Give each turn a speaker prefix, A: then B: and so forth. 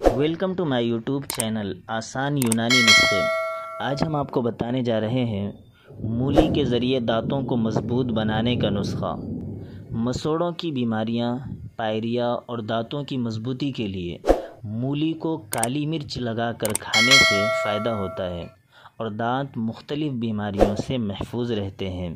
A: Welcome to my YouTube channel आसान यूनानी नुस्खे आज हम आपको बताने जा रहे हैं मूली के ज़रिए दांतों को मज़बूत बनाने का नुस्खा। मसोड़ों की बीमारियाँ, पायरिया और दांतों की मज़बूती के लिए मूली को काली मिर्च लगाकर खाने से फ़ायदा होता है और दांत मुख्तलिफ़ बीमारियों से महफूज रहते हैं।